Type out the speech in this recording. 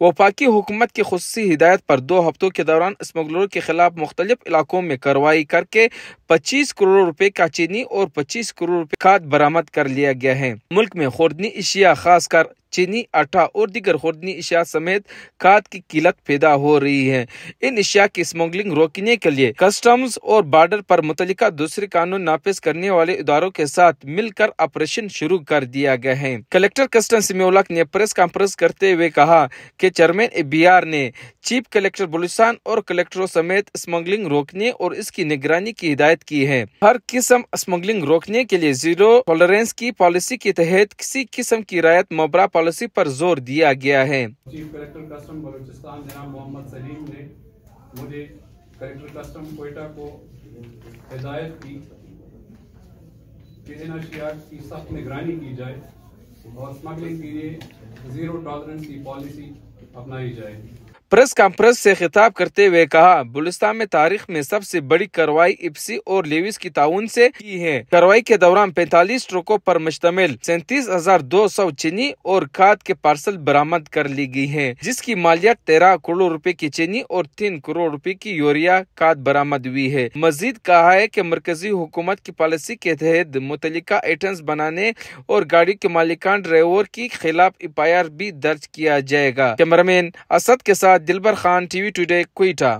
वफाकी हुकूमत की खसूसी हिदायत पर दो हफ्तों के दौरान स्मगलरों के खिलाफ मुख्तलिफ़ इलाकों में कार्रवाई करके पच्चीस करोड़ रुपए का चीनी और पच्चीस करोड़ रुपए खाद बरामद कर लिया गया है। मुल्क में खुर्दनी इशिया खासकर चीनी, आटा और दीगर खुर्दनी इशिया समेत खाद की किल्लत पैदा हो रही है। इन इशिया की स्मगलिंग रोकने के लिए कस्टम्स और बॉर्डर पर मुतल दूसरे कानून नाफिज करने वाले इदारों के साथ मिलकर ऑपरेशन शुरू कर दिया गया है। कलेक्टर कस्टम सिमोलक ने प्रेस कॉन्फ्रेंस करते हुए कहा कि चेयरमैन बी आर ने चीफ कलेक्टर बलुस्तान और कलेक्टरों समेत स्मगलिंग रोकने और इसकी निगरानी की हिदायत की है। हर किस्म स्मगलिंग रोकने के लिए ज़ीरो टॉलरेंस की पॉलिसी के तहत किसी किस्म की रायत मोबरा पॉलिसी पर ज़ोर दिया गया है। चीफ कलेक्टर कस्टम, बलूचिस्तान जनाब मोहम्मद सलीम ने मुझे कलेक्टर कस्टम कोयटा को हिदायत की की सख्त निगरानी की जाए और स्मगलिंग के लिए ज़ीरो टॉलरेंस की पॉलिसी अपनाई जाए। प्रेस कॉन्फ्रेंस से खिताब करते हुए कहा बुलिस्तान में तारीख में सबसे बड़ी कार्रवाई इप्सी और लेविस की ताउन से की है। कार्रवाई के दौरान 45 ट्रकों पर मुश्तमिल, सैंतीस हज़ार दो सौ चीनी और खाद के पार्सल बरामद कर ली गई है, जिसकी मालियत तेरह करोड़ रुपए की चीनी और तीन करोड़ रुपए की यूरिया खाद बरामद हुई है। मजीद कहा है की मरकजी हुकूमत की पॉलिसी के तहत मुतल आइटम्स बनाने और गाड़ी के मालिकान ड्राइवर के खिलाफ एफआईआर भी दर्ज किया जाएगा। कैमरामैन असद के साथ दिलबर खान टीवी टुडे क्वेटा